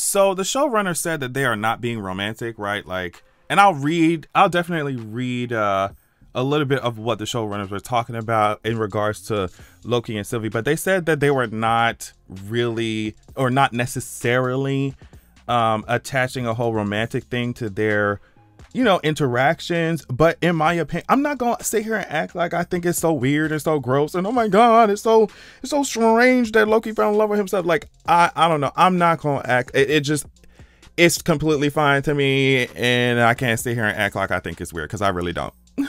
So the showrunner said that they are not being romantic, right? Like, and I'll read, I'll definitely read uh, a little bit of what the showrunners were talking about in regards to Loki and Sylvie, but they said that they were not really or not necessarily um, attaching a whole romantic thing to their you know interactions but in my opinion i'm not gonna sit here and act like i think it's so weird and so gross and oh my god it's so it's so strange that loki fell in love with himself like i i don't know i'm not gonna act it, it just it's completely fine to me and i can't sit here and act like i think it's weird because i really don't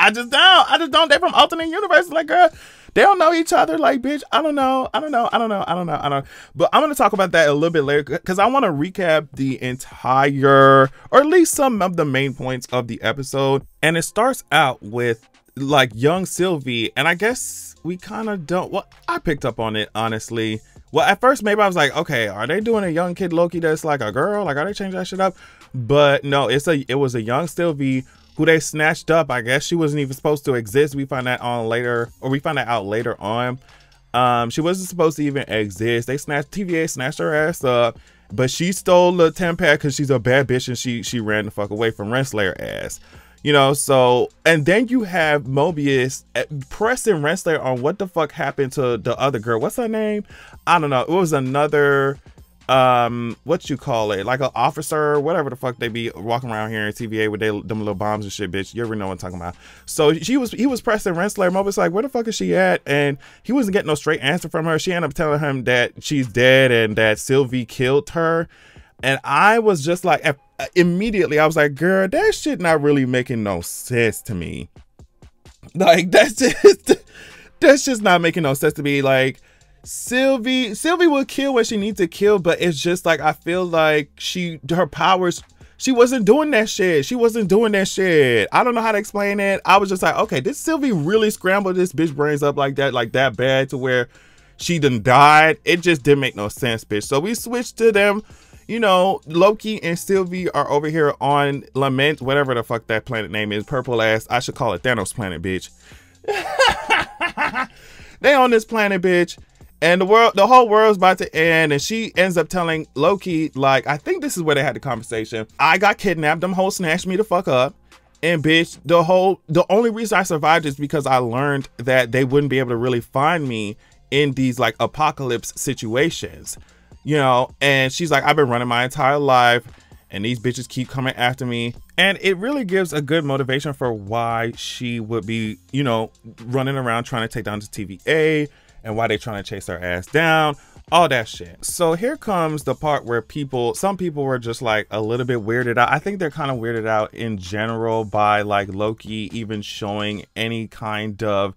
I just don't. I just don't. They're from alternate universes. Like, girl, they don't know each other. Like, bitch, I don't know. I don't know. I don't know. I don't know. I don't. Know. But I'm gonna talk about that a little bit later because I want to recap the entire, or at least some of the main points of the episode. And it starts out with like young Sylvie, and I guess we kind of don't. Well, I picked up on it honestly. Well, at first maybe I was like, okay, are they doing a young kid Loki that's like a girl? Like, are they changing that shit up? But no, it's a it was a young Sylvie who they snatched up. I guess she wasn't even supposed to exist. We find that on later, or we find that out later on. Um, she wasn't supposed to even exist. They snatched TVA, snatched her ass up, but she stole the TemPad because she's a bad bitch and she she ran the fuck away from Renslayer ass. You know, so and then you have Mobius eh, pressing Renslayer on what the fuck happened to the other girl. What's her name? I don't know. It was another um what you call it? Like an officer whatever the fuck they be walking around here in TVA with they them little bombs and shit bitch. You ever know what I'm talking about. So she was he was pressing Renslayer was like where the fuck is she at? And he wasn't getting no straight answer from her. She ended up telling him that she's dead and that Sylvie killed her. And I was just like immediately I was like girl that shit not really making no sense to me. Like that's just that's just not making no sense to me. Like Sylvie Sylvie will kill what she needs to kill, but it's just like I feel like she her powers she wasn't doing that shit. She wasn't doing that shit. I don't know how to explain it. I was just like, okay, did Sylvie really scramble this bitch brains up like that, like that bad to where she done died? It just didn't make no sense, bitch. So we switched to them. You know, Loki and Sylvie are over here on Lament, whatever the fuck that planet name is. Purple ass. I should call it Thanos planet, bitch. they on this planet, bitch and the world the whole world's about to end and she ends up telling loki like i think this is where they had the conversation. I got kidnapped. Them hoes snatched me the fuck up. And bitch the whole the only reason i survived is because i learned that they wouldn't be able to really find me in these like apocalypse situations you know? And she's like i've been running my entire life and these bitches keep coming after me. And it really gives a good motivation for why she would be you know running around trying to take down the tva and why they trying to chase her ass down all that shit. So here comes the part where people, some people were just like a little bit weirded out. I think they're kind of weirded out in general by like Loki even showing any kind of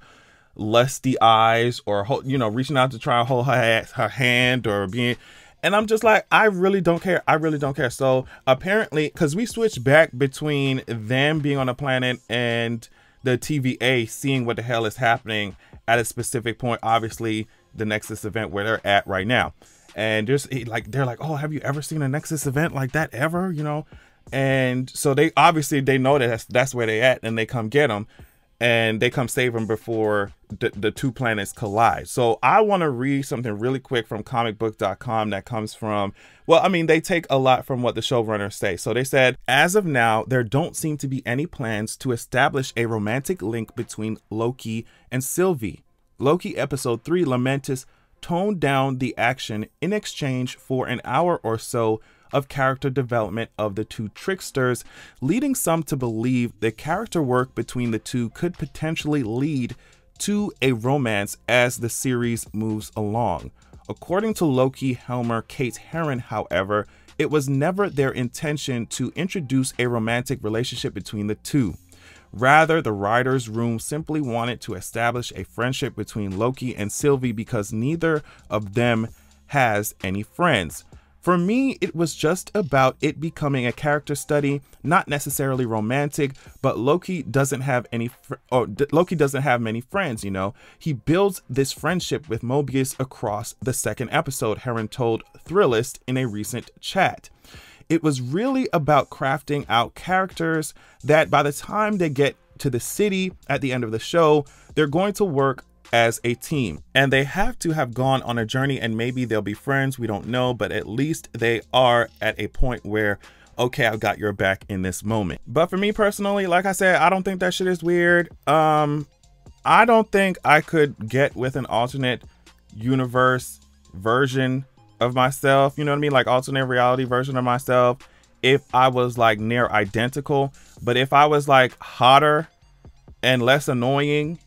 lusty eyes or you know reaching out to try and hold her her hand or being. And I'm just like, I really don't care. I really don't care. So apparently, because we switched back between them being on the planet and the TVA seeing what the hell is happening at a specific point, obviously the Nexus event where they're at right now. And just like they're like, oh, have you ever seen a Nexus event like that ever? You know, and so they obviously they know that that's, that's where they at, and they come get them, and they come save him before the, the two planets collide. So I want to read something really quick from comicbook.com that comes from, well, I mean, they take a lot from what the showrunners say. So they said, as of now, there don't seem to be any plans to establish a romantic link between Loki and Sylvie. Loki episode 3 Lamentis toned down the action in exchange for an hour or so of character development of the two tricksters, leading some to believe the character work between the two could potentially lead to a romance as the series moves along. According to Loki Helmer Kate Herron, however, it was never their intention to introduce a romantic relationship between the two. Rather, the writer's room simply wanted to establish a friendship between Loki and Sylvie because neither of them has any friends. For me, it was just about it becoming a character study, not necessarily romantic, but Loki doesn't have any or Loki doesn't have many friends, you know. He builds this friendship with Mobius across the second episode, Herron told Thrillist in a recent chat. It was really about crafting out characters that by the time they get to the city at the end of the show, they're going to work as a team. And they have to have gone on a journey and maybe they'll be friends. We don't know, but at least they are at a point where okay, I've got your back in this moment. But for me personally, like I said, I don't think that shit is weird. Um, I don't think I could get with an alternate universe version of myself, you know what I mean? Like alternate reality version of myself if I was like near identical. But if I was like hotter and less annoying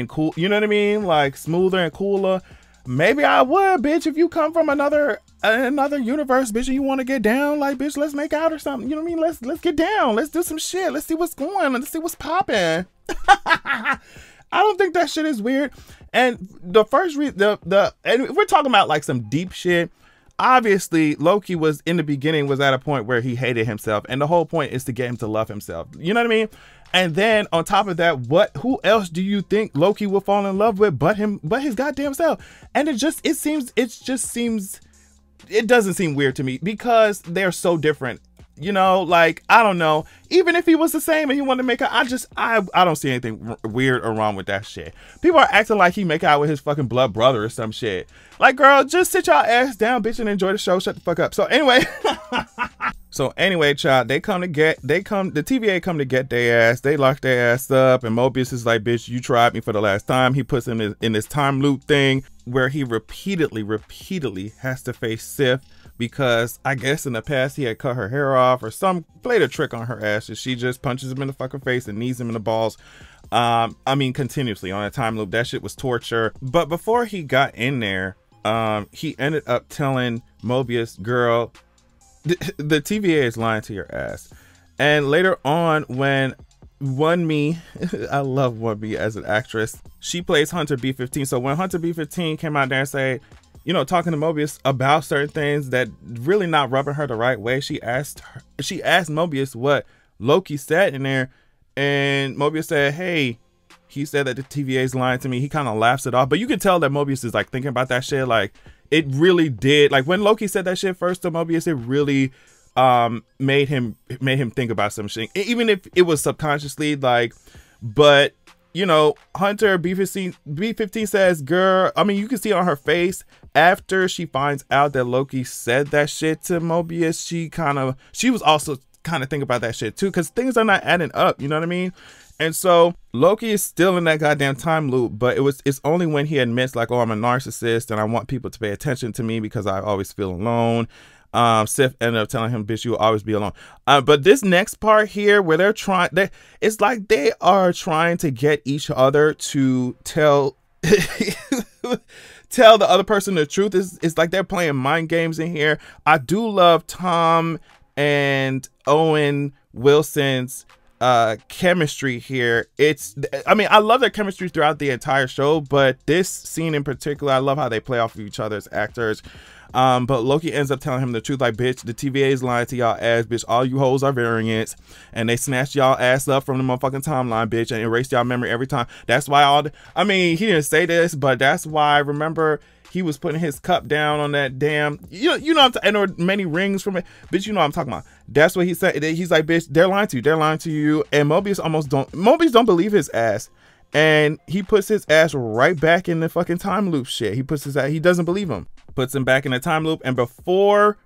and cool, you know what I mean? Like smoother and cooler. Maybe I would, bitch. If you come from another another universe, bitch, you want to get down, like, bitch, let's make out or something. You know what I mean? Let's let's get down. Let's do some shit. Let's see what's going. Let's see what's popping. I don't think that shit is weird. And the first re the the and we're talking about like some deep shit obviously Loki was in the beginning was at a point where he hated himself and the whole point is to get him to love himself. You know what I mean? And then on top of that, what who else do you think Loki will fall in love with but him but his goddamn self? And it just it seems it just seems it doesn't seem weird to me because they're so different. You know like i don't know. Even if he was the same and he wanted to make out i just i i don't see anything weird or wrong with that shit. People are acting like he make out with his fucking blood brother or some shit. Like girl just sit y'all ass down bitch and enjoy the show. Shut the fuck up. So anyway so anyway child they come to get they come the tva come to get their ass they lock their ass up and mobius is like bitch you tried me for the last time he puts him in, in this time loop thing where he repeatedly repeatedly has to face sif because I guess in the past he had cut her hair off or some played a trick on her ass and she just punches him in the fucking face and knees him in the balls. Um, I mean, continuously on a time loop. That shit was torture. But before he got in there, um, he ended up telling Mobius, girl, the, TVA is lying to your ass. And later on, when Wunmi i love Wunmi as an actress she plays hunter b15 so when hunter b15 came out there and say you know, talking to Mobius about certain things that really not rubbing her the right way. She asked her, she asked Mobius what Loki said in there, and Mobius said, "Hey, he said that the TVA is lying to me." He kind of laughs it off, but you can tell that Mobius is like thinking about that shit. Like it really did. Like when Loki said that shit first to Mobius, it really um made him made him think about some shit, even if it was subconsciously. Like, but you know, Hunter B15 B15 says, "Girl, I mean, you can see on her face after she finds out that Loki said that shit to Mobius, she kind of she was also kind of thinking about that shit too cuz things are not adding up, you know what I mean? And so Loki is still in that goddamn time loop, but it was it's only when he admits like, "Oh, I'm a narcissist and I want people to pay attention to me because I always feel alone." um, Sif ended up telling him, "Bitch, you'll always be alone." Uh, but this next part here, where they're trying, they it's like they are trying to get each other to tell. tell the other person the truth is it's like they're playing mind games in here i do love tom and owen wilson's uh chemistry here it's i mean i love their chemistry throughout the entire show but this scene in particular i love how they play off of each other's actors um, but Loki ends up telling him the truth, like, bitch, the TVA is lying to y'all ass, bitch. All you hoes are variants, and they snatched y'all ass up from the motherfucking timeline, bitch, and erased y'all memory every time. That's why all. The, I mean, he didn't say this, but that's why. Remember, he was putting his cup down on that damn. You know, you know, I'm t- and were many rings from it, bitch. You know I'm talking about. That's what he said. He's like, bitch, they're lying to you. They're lying to you. And Mobius almost don't. Mobius don't believe his ass and he puts his ass right back in the fucking time loop shit. He puts his ass, he doesn't believe him puts him back in the time loop. And before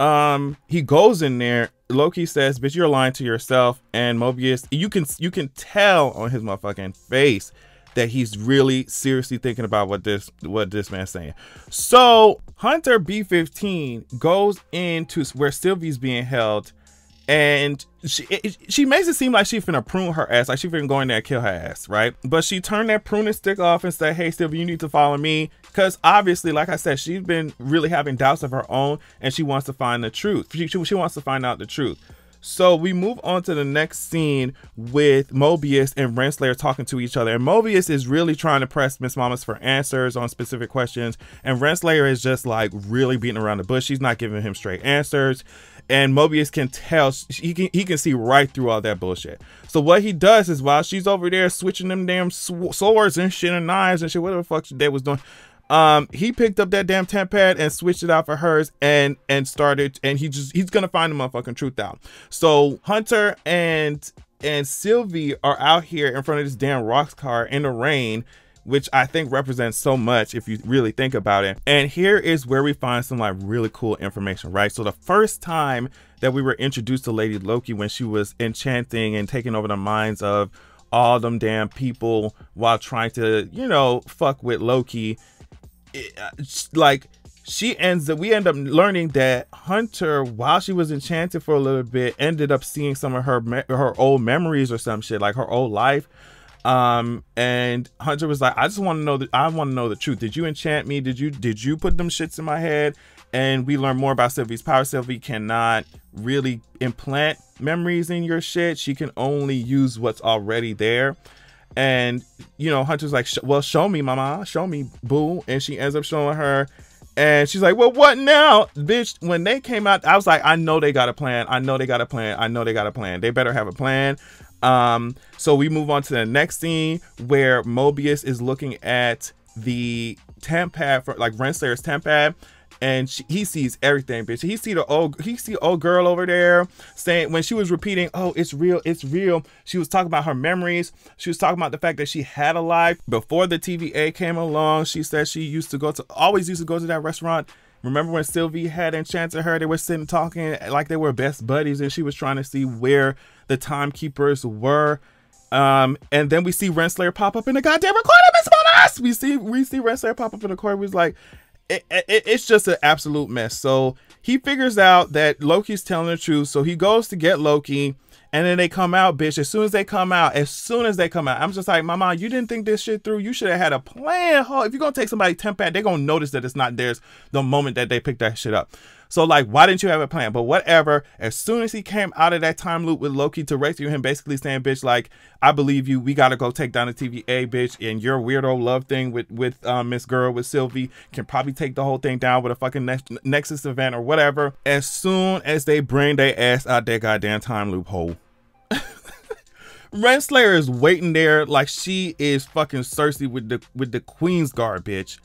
um he goes in there, Loki says, "Bitch, you're lying to yourself." And Mobius, you can you can tell on his motherfucking face that he's really seriously thinking about what this what this man's saying. So Hunter B15 goes into where Sylvie's being held and she she makes it seem like she finna prune her ass, like she finna go in there and kill her ass, right? But she turned that pruning stick off and said, "Hey, Sylvie, you need to follow me," because obviously, like I said, she's been really having doubts of her own, and she wants to find the truth. She, she, she wants to find out the truth. So we move on to the next scene with Mobius and Renslayer talking to each other. And Mobius is really trying to press Miss Mamas for answers on specific questions. And Renslayer is just like really beating around the bush. She's not giving him straight answers and Mobius can tell he can he can see right through all that bullshit. So what he does is while she's over there switching them damn swords and shit and knives and shit, whatever the fuck they was doing, um, he picked up that damn TemPad and switched it out for hers and and started and he just he's gonna find the motherfucking truth out. So Hunter and and Sylvie are out here in front of this damn Roxxcart in the rain which I think represents so much if you really think about it. And here is where we find some like really cool information, right? So the first time that we were introduced to Lady Loki when she was enchanting and taking over the minds of all them damn people while trying to, you know, fuck with Loki. Uh, like she ends up we end up learning that Hunter while she was enchanted for a little bit ended up seeing some of her her old memories or some shit like her old life. Um and Hunter was like I just want to know that I want to know the truth. Did you enchant me? Did you did you put them shits in my head? And we learn more about Sylvie's power. Sylvie cannot really implant memories in your shit. She can only use what's already there and you know Hunter's like well show me mama show me boo and she ends up showing her and she's like, well, what now? Bitch, when they came out, I was like, I know they got a plan. I know they got a plan. I know they got a plan. They better have a plan. Um, so we move on to the next scene where Mobius is looking at the TemPad for like Renslayer's TemPad and she, he sees everything, bitch. He see the old, he see old girl over there saying when she was repeating, "Oh, it's real, it's real." She was talking about her memories. She was talking about the fact that she had a life before the TVA came along. She said she used to go to, always used to go to that restaurant. Remember when Sylvie had enchanted her? They were sitting talking like they were best buddies, and she was trying to see where the timekeepers were. Um, and then we see Renslayer pop up in the goddamn recording, Miss Monas! We see we see Renslayer pop up in the corner. We was like, it, it, it's just an absolute mess. So he figures out that Loki's telling the truth. So he goes to get Loki. And then they come out, bitch. As soon as they come out, as soon as they come out, I'm just like, my Mama, you didn't think this shit through. You should have had a plan. If you're gonna take somebody TemPad, they're gonna notice that it's not theirs the moment that they pick that shit up. So like, why didn't you have a plan? But whatever. As soon as he came out of that time loop with Loki to rescue him, basically saying, "Bitch, like I believe you. We gotta go take down the TVA, bitch. And your weirdo love thing with with um, Miss Girl with Sylvie can probably take the whole thing down with a fucking ne Nexus event or whatever. As soon as they bring their ass out that goddamn time loophole." Renslayer is waiting there like she is fucking Cersei with the with the Queen's Guard, bitch.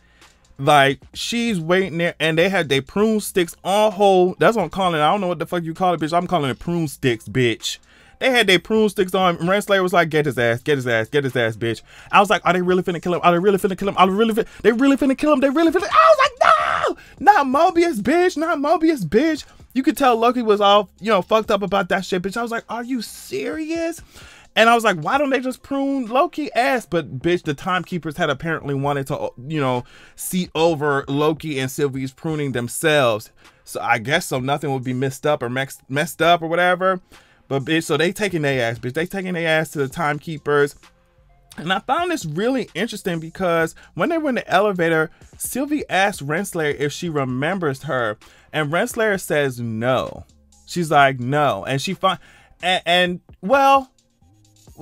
Like she's waiting there, and they had their prune sticks on hold. That's what I'm calling it. I don't know what the fuck you call it, bitch. I'm calling it prune sticks, bitch. They had their prune sticks on. Renslayer was like, "Get his ass, get his ass, get his ass, bitch." I was like, "Are they really finna kill him? Are they really finna kill him? Are they really? Fin they really finna kill him? They really finna?" I was like, "No, not Mobius, bitch, not Mobius, bitch." You could tell Loki was all you know fucked up about that shit, bitch. I was like, "Are you serious?" And I was like, why don't they just prune Loki ass? But bitch, the timekeepers had apparently wanted to, you know, seat over Loki and Sylvie's pruning themselves. So I guess so nothing would be messed up or messed messed up or whatever. But bitch, so they taking their ass, bitch. They taking their ass to the timekeepers. And I found this really interesting because when they were in the elevator, Sylvie asked Renslayer if she remembers her, and Renslayer says no. She's like no, and she find and, and well,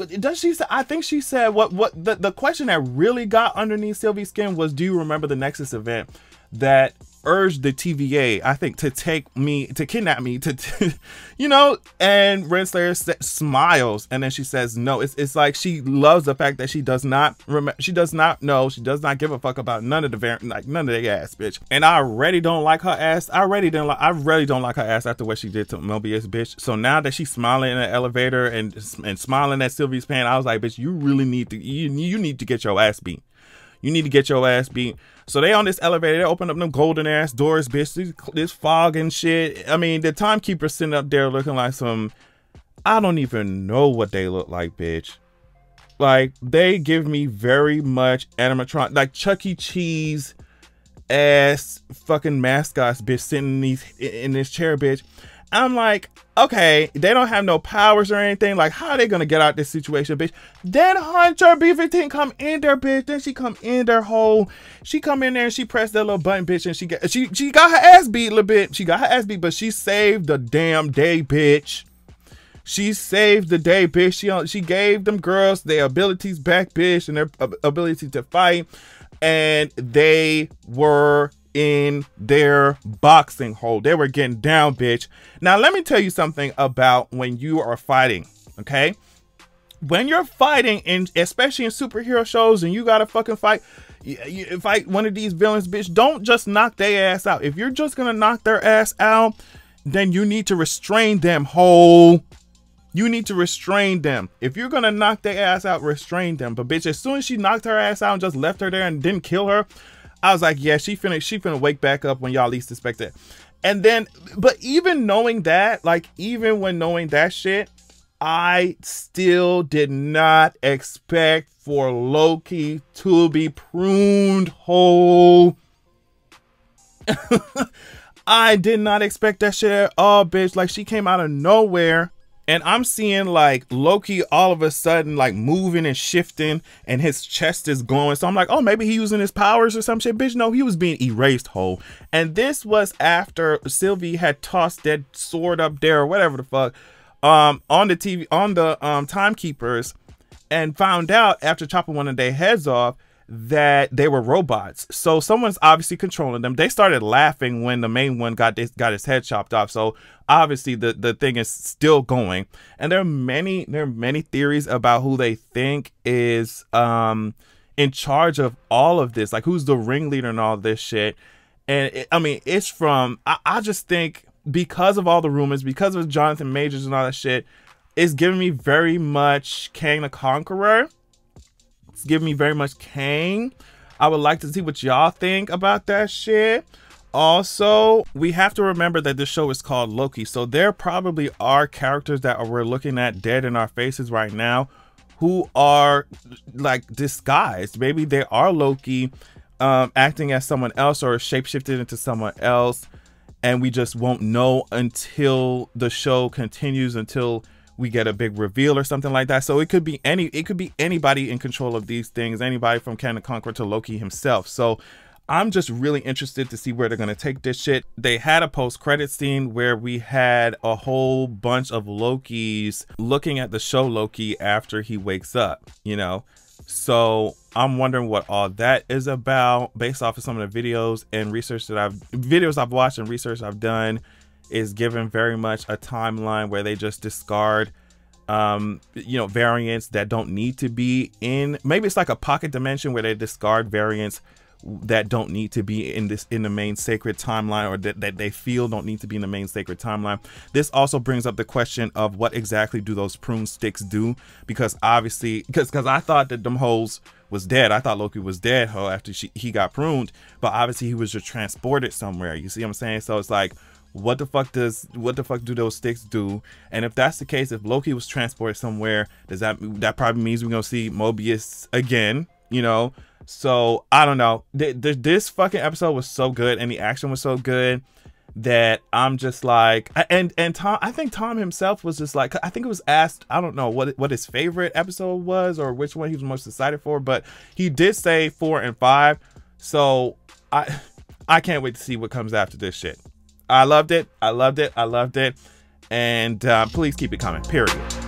does she say i think she said what what the, the question that really got underneath sylvie's skin was do you remember the nexus event that urged the TVA, I think, to take me, to kidnap me, to, you know, and Renslayer smiles and then she says no. It's, it's like she loves the fact that she does not remember, she does not know, she does not give a fuck about none of the variant, like none of the ass, bitch. And I already don't like her ass. I already didn't like, I really don't like her ass after what she did to Mobius, bitch. So now that she's smiling in the elevator and and smiling at Sylvie's pan, I was like, bitch, you really need to, you, you need to get your ass beat. You need to get your ass beat. So they on this elevator, they open up them golden ass doors, bitch. This, this fog and shit. I mean, the timekeeper sitting up there looking like some. I don't even know what they look like, bitch. Like they give me very much animatronic, like Chuck E. Cheese ass fucking mascots, bitch, sitting in these in this chair, bitch. I'm like, okay, they don't have no powers or anything. Like, how are they gonna get out this situation, bitch? Then Hunter B15 come in there, bitch. Then she come in their whole. She come in there and she pressed that little button, bitch, and she got she she got her ass beat a little bit. She got her ass beat, but she saved the damn day, bitch. She saved the day, bitch. She uh, she gave them girls their abilities back, bitch, and their ability to fight, and they were in their boxing hole. They were getting down, bitch. Now, let me tell you something about when you are fighting, okay? When you're fighting, in, especially in superhero shows, and you gotta fucking fight, you fight one of these villains, bitch, don't just knock their ass out. If you're just gonna knock their ass out, then you need to restrain them whole You need to restrain them. If you're gonna knock their ass out, restrain them. But bitch, as soon as she knocked her ass out and just left her there and didn't kill her, I was like, yeah, she finna she finna wake back up when y'all least expect it. And then, but even knowing that, like even when knowing that shit, I still did not expect for Loki to be pruned whole. I did not expect that shit at all, bitch. Like she came out of nowhere and I'm seeing like Loki all of a sudden like moving and shifting and his chest is glowing. So I'm like, oh, maybe he using his powers or some shit. Bitch, no, he was being erased whole. And this was after Sylvie had tossed that sword up there or whatever the fuck um on the TV on the um timekeepers and found out after chopping one of their heads off that they were robots. So someone's obviously controlling them. They started laughing when the main one got this, got his head chopped off. So obviously the the thing is still going. And there are many there are many theories about who they think is um in charge of all of this. Like who's the ringleader and all this shit. And it, I mean, it's from I, I just think because of all the rumors, because of Jonathan Majors and all that shit, it's giving me very much Kang the Conqueror it's giving me very much Kang. I would like to see what y'all think about that shit. Also, we have to remember that this show is called Loki, so there probably are characters that we're looking at dead in our faces right now who are like disguised. Maybe they are Loki um, acting as someone else or shapeshifted into someone else, and we just won't know until the show continues, until we get a big reveal or something like that. So it could be any it could be anybody in control of these things, anybody from Kang the Conqueror to Loki himself. So I'm just really interested to see where they're gonna take this shit. They had a post-credit scene where we had a whole bunch of Lokis looking at the show Loki after he wakes up, you know. So I'm wondering what all that is about based off of some of the videos and research that I've videos I've watched and research I've done is given very much a timeline where they just discard um you know variants that don't need to be in maybe it's like a pocket dimension where they discard variants that don't need to be in this in the main sacred timeline or that, that they feel don't need to be in the main sacred timeline. This also brings up the question of what exactly do those prune sticks do? Because obviously because because i thought that them holes was dead. I thought loki was dead ho after she, he got pruned. But obviously he was just transported somewhere. You see what i'm saying? So it's like what the fuck does what the fuck do those sticks do? And if that's the case, if Loki was transported somewhere, does that that probably means we're gonna see Mobius again? You know, so I don't know. Th- th- this fucking episode was so good, and the action was so good that I'm just like, and and Tom, I think Tom himself was just like, I think it was asked, I don't know what what his favorite episode was or which one he was most excited for, but he did say four and five. So I I can't wait to see what comes after this shit. I loved it. I loved it. I loved it. And uh, please keep it coming, period.